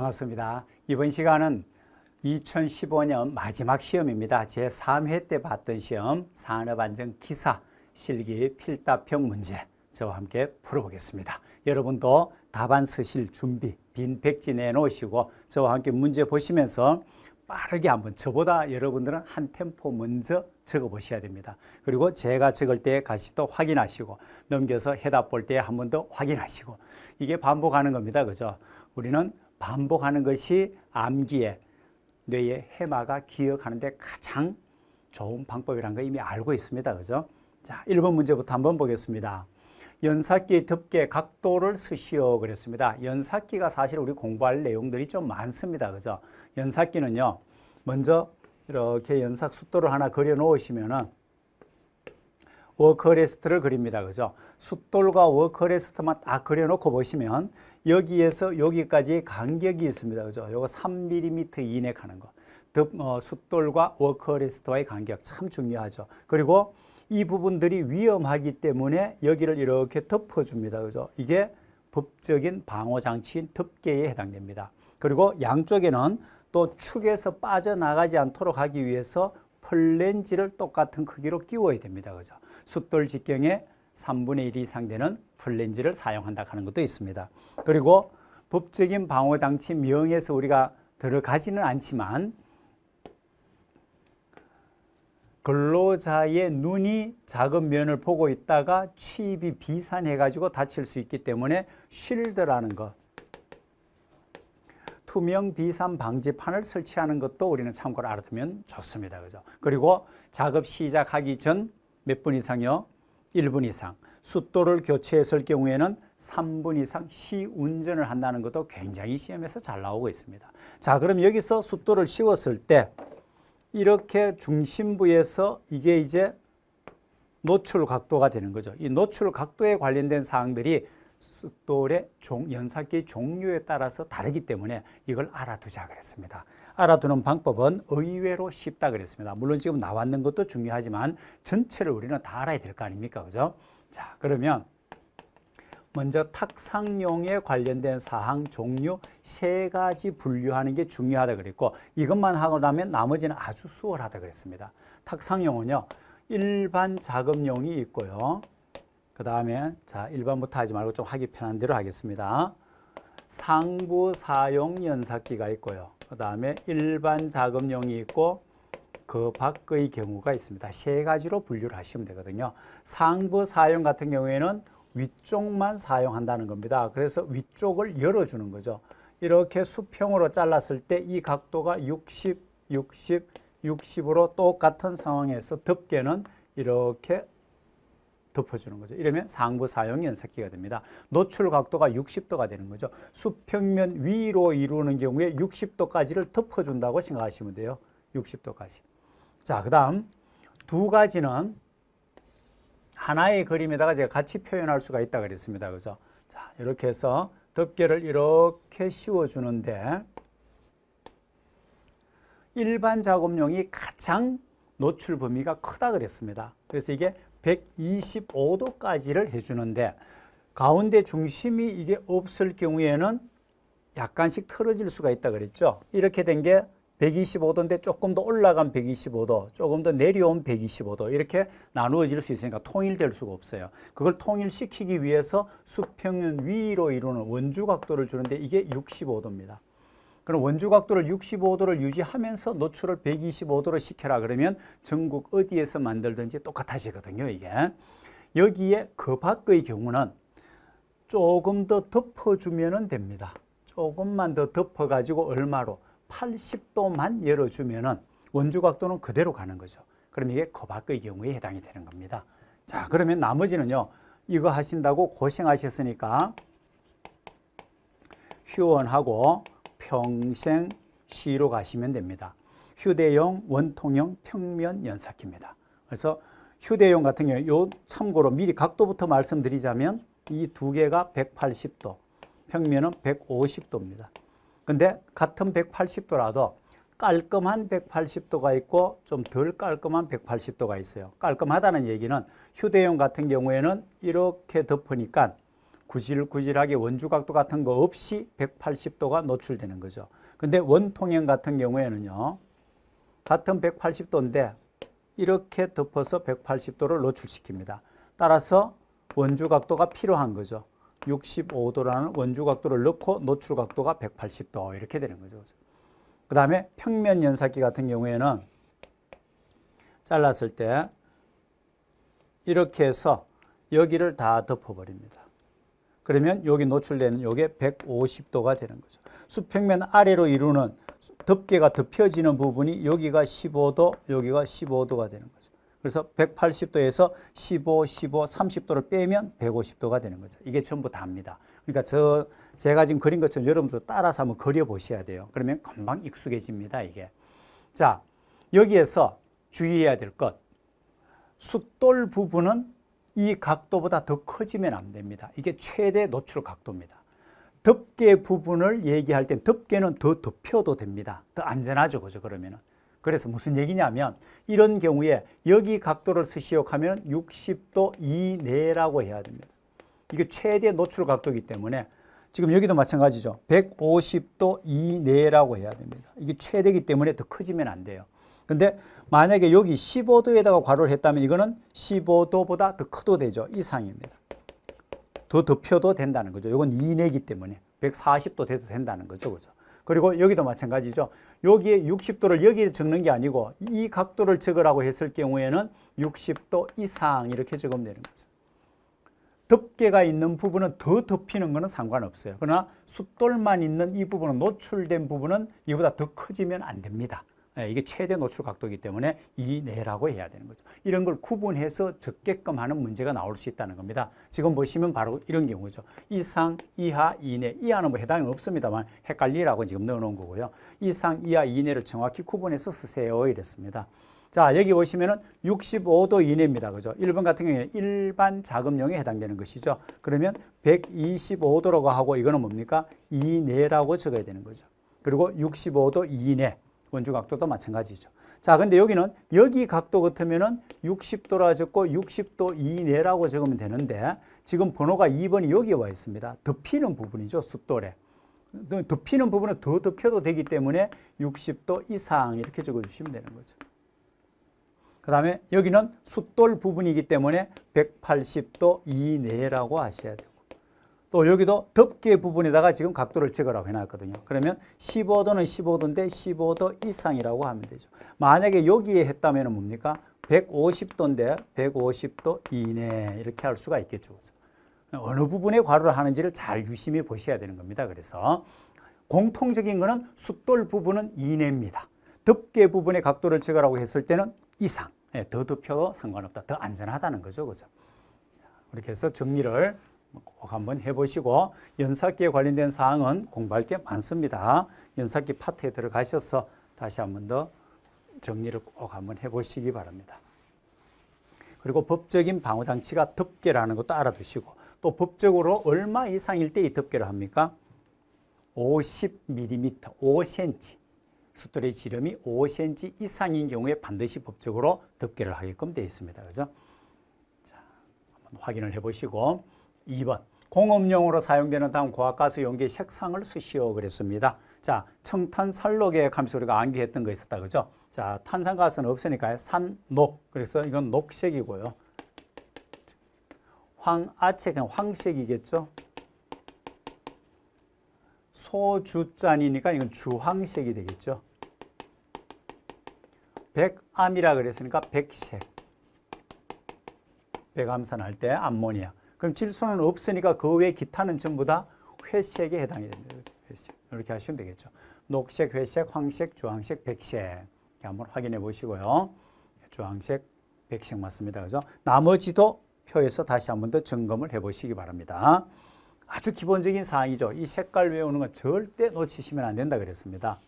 반갑습니다. 이번 시간은 2015년 마지막 시험입니다. 제 3회 때 봤던 시험 산업안전 기사 실기 필답형 문제 저와 함께 풀어보겠습니다. 여러분도 답안 쓰실 준비 빈 백지 내놓으시고 저와 함께 문제 보시면서 빠르게 한번 저보다 여러분들은 한 템포 먼저 적어 보셔야 됩니다. 그리고 제가 적을 때 다시 또 확인하시고 넘겨서 해답 볼 때 한 번 더 확인하시고 이게 반복하는 겁니다. 그죠? 우리는 반복하는 것이 암기에 뇌의 해마가 기억하는데 가장 좋은 방법이라는 거 이미 알고 있습니다. 그죠? 자, 1번 문제부터 한번 보겠습니다. 연삭기 덮개 각도를 쓰시오 그랬습니다. 연삭기가 사실 우리 공부할 내용들이 좀 많습니다. 그죠? 연삭기는요. 먼저 이렇게 연삭 숫도를 하나 그려 놓으시면은 work rest를 그립니다. 그죠? 숫돌과 work rest만 딱 그려놓고 보시면 여기에서 여기까지 간격이 있습니다. 그죠? 요거 3mm 이내 가는 거. 어, 숫돌과 work rest와의 간격 참 중요하죠. 그리고 이 부분들이 위험하기 때문에 여기를 이렇게 덮어줍니다. 그죠? 이게 법적인 방어 장치인 덮개에 해당됩니다. 그리고 양쪽에는 또 축에서 빠져나가지 않도록 하기 위해서 펄렌지를 똑같은 크기로 끼워야 됩니다. 그죠? 숫돌 직경에 3분의 1 이상 되는 플렌지를 사용한다 하는 것도 있습니다. 그리고 법적인 방호장치 명에서 우리가 들어가지는 않지만 근로자의 눈이 작은 면을 보고 있다가 취입이 비산해가지고 다칠 수 있기 때문에 쉴드라는 것, 투명 비산 방지판을 설치하는 것도 우리는 참고로 알아두면 좋습니다. 그죠? 그리고 작업 시작하기 전 몇 분 이상요? 1분 이상. 숫도를 교체했을 경우에는 3분 이상 시운전을 한다는 것도 굉장히 시험에서 잘 나오고 있습니다. 자, 그럼 여기서 숫도를 씌웠을 때 이렇게 중심부에서 이게 이제 노출 각도가 되는 거죠. 이 노출 각도에 관련된 사항들이 숫돌의 종, 연삭기 종류에 따라서 다르기 때문에 이걸 알아두자 그랬습니다. 알아두는 방법은 의외로 쉽다 그랬습니다. 물론 지금 나왔는 것도 중요하지만 전체를 우리는 다 알아야 될 거 아닙니까? 그죠? 자, 그러면 먼저 탁상용에 관련된 사항 종류 세 가지 분류하는 게 중요하다 그랬고 이것만 하고 나면 나머지는 아주 수월하다 그랬습니다. 탁상용은요. 일반 작업용이 있고요. 그 다음에 자 일반부터 하지 말고 좀 하기 편한 대로 하겠습니다. 상부 사용 연삭기가 있고요. 그 다음에 일반 작업용이 있고 그 밖의 경우가 있습니다. 세 가지로 분류를 하시면 되거든요. 상부 사용 같은 경우에는 위쪽만 사용한다는 겁니다. 그래서 위쪽을 열어주는 거죠. 이렇게 수평으로 잘랐을 때 이 각도가 60, 60, 60으로 똑같은 상황에서 덮개는 이렇게 덮어주는 거죠. 이러면 상부 사용 연삭기가 됩니다. 노출 각도가 60도가 되는 거죠. 수평면 위로 이루는 경우에 60도까지를 덮어준다고 생각하시면 돼요. 60도까지. 자, 그 다음 두 가지는 하나의 그림에다가 제가 같이 표현할 수가 있다 그랬습니다. 그죠? 자, 이렇게 해서 덮개를 이렇게 씌워주는데 일반 작업용이 가장 노출 범위가 크다 그랬습니다. 그래서 이게 125도까지를 해주는데 가운데 중심이 이게 없을 경우에는 약간씩 틀어질 수가 있다 그랬죠. 이렇게 된 게 125도인데 조금 더 올라간 125도, 조금 더 내려온 125도 이렇게 나누어질 수 있으니까 통일될 수가 없어요. 그걸 통일시키기 위해서 수평은 위로 이루는 원주 각도를 주는데 이게 65도입니다. 그럼 원주 각도를 65도를 유지하면서 노출을 125도로 시켜라 그러면 전국 어디에서 만들든지 똑같아지거든요, 이게. 여기에 그 밖의 경우는 조금 더 덮어주면 됩니다. 조금만 더 덮어가지고 얼마로? 80도만 열어주면은 원주 각도는 그대로 가는 거죠. 그럼 이게 거박의 경우에 해당이 되는 겁니다. 자, 그러면 나머지는요. 이거 하신다고 고생하셨으니까 휴원하고 평생 시로 가시면 됩니다. 휴대용, 원통형, 평면 연삭기입니다. 그래서 휴대용 같은 경우에 요 참고로 미리 각도부터 말씀드리자면 이 두 개가 180도, 평면은 150도입니다. 근데 같은 180도라도 깔끔한 180도가 있고 좀 덜 깔끔한 180도가 있어요. 깔끔하다는 얘기는 휴대용 같은 경우에는 이렇게 덮으니까 구질구질하게 원주각도 같은 거 없이 180도가 노출되는 거죠. 근데 원통형 같은 경우에는요. 같은 180도인데 이렇게 덮어서 180도를 노출시킵니다. 따라서 원주 각도가 필요한 거죠. 65도라는 원주 각도를 넣고 노출 각도가 180도 이렇게 되는 거죠. 그 다음에 평면 연삭기 같은 경우에는 잘랐을 때 이렇게 해서 여기를 다 덮어버립니다. 그러면 여기 노출되는 요게 150도가 되는 거죠. 수평면 아래로 이루는 덮개가 덮여지는 부분이 여기가 15도, 여기가 15도가 되는 거죠. 그래서 180도에서 15, 15, 30도를 빼면 150도가 되는 거죠. 이게 전부 다입니다. 그러니까 저 제가 지금 그린 것처럼 여러분도 따라서 한번 그려 보셔야 돼요. 그러면 금방 익숙해집니다, 이게. 자, 여기에서 주의해야 될 것. 숫돌 부분은 이 각도보다 더 커지면 안 됩니다. 이게 최대 노출 각도입니다. 덮개 부분을 얘기할 땐 덮개는 더 덮여도 됩니다. 더 안전하죠. 그죠? 그러면은. 그래서 무슨 얘기냐면 이런 경우에 여기 각도를 쓰시오 하면 60도 이내라고 해야 됩니다. 이게 최대 노출 각도이기 때문에 지금 여기도 마찬가지죠. 150도 이내라고 해야 됩니다. 이게 최대이기 때문에 더 커지면 안 돼요. 근데 만약에 여기 15도에다가 괄호를 했다면 이거는 15도보다 더 커도 되죠. 이상입니다. 더 덮여도 된다는 거죠. 이건 이내기 때문에 140도 돼도 된다는 거죠. 그죠? 그리고 여기도 마찬가지죠. 여기에 60도를 여기에 적는 게 아니고 이 각도를 적으라고 했을 경우에는 60도 이상 이렇게 적으면 되는 거죠. 덮개가 있는 부분은 더 덮이는 것은 상관없어요. 그러나 숫돌만 있는 이 부분은 노출된 부분은 이보다 더 커지면 안 됩니다. 예, 이게 최대 노출 각도이기 때문에 이내라고 해야 되는 거죠. 이런 걸 구분해서 적게끔 하는 문제가 나올 수 있다는 겁니다. 지금 보시면 바로 이런 경우죠. 이상, 이하, 이내. 이하는 뭐 해당이 없습니다만 헷갈리라고 지금 넣어놓은 거고요. 이상, 이하, 이내를 정확히 구분해서 쓰세요. 이랬습니다. 자, 여기 보시면은 65도 이내입니다. 그죠? 1번 같은 경우에 일반 자금용에 해당되는 것이죠. 그러면 125도라고 하고 이거는 뭡니까? 이내라고 적어야 되는 거죠. 그리고 65도 이내. 원주 각도도 마찬가지죠. 자, 근데 여기는 여기 각도 같으면은 60도라 적고 60도 이내라고 적으면 되는데 지금 번호가 2번이 여기에 와 있습니다. 덮이는 부분이죠, 숫돌에. 덮이는 부분은 더 덮여도 되기 때문에 60도 이상 이렇게 적어주시면 되는 거죠. 그 다음에 여기는 숫돌 부분이기 때문에 180도 이내라고 하셔야 되고 또 여기도 덮개 부분에다가 지금 각도를 적으라고 해놨거든요. 그러면 15도는 15도인데 15도 이상이라고 하면 되죠. 만약에 여기에 했다면 뭡니까? 150도인데 150도 이내 이렇게 할 수가 있겠죠. 어느 부분에 괄호를 하는지를 잘 유심히 보셔야 되는 겁니다. 그래서 공통적인 거는 숫돌 부분은 이내입니다. 덮개 부분의 각도를 적으라고 했을 때는 이상. 예, 더 덮여도 상관없다. 더 안전하다는 거죠. 그죠? 이렇게 해서 정리를 꼭 한번 해보시고 연삭기에 관련된 사항은 공부할 게 많습니다. 연삭기 파트에 들어가셔서 다시 한번 더 정리를 꼭 한번 해보시기 바랍니다. 그리고 법적인 방어장치가 덮개라는 것도 알아두시고 또 법적으로 얼마 이상일 때 이 덮개를 합니까? 50mm, 5cm. 숫돌의 지름이 5cm 이상인 경우에 반드시 법적으로 덮개를 하게끔 되어 있습니다. 그죠? 자, 한번 확인을 해보시고 2번 공업용으로 사용되는 다음 고압가스 용기의 색상을 쓰시오 그랬습니다. 자, 청탄 살록의 감시 우리가 암기했던 거 있었다 그죠? 자, 탄산가스는 없으니까 산녹. 그래서 이건 녹색이고요. 황아책은 황색이겠죠? 소주잔이니까 이건 주황색이 되겠죠. 백암이라 그랬으니까 백색. 백암산 할 때 암모니아. 그럼 질소는 없으니까 그 외 기타는 전부 다 회색에 해당이 됩니다. 회색. 이렇게 하시면 되겠죠. 녹색, 회색, 황색, 주황색, 백색. 한번 확인해 보시고요. 주황색, 백색 맞습니다. 그죠? 나머지도 표에서 다시 한 번 더 점검을 해 보시기 바랍니다. 아주 기본적인 사항이죠. 이 색깔 외우는 건 절대 놓치시면 안 된다 그랬습니다.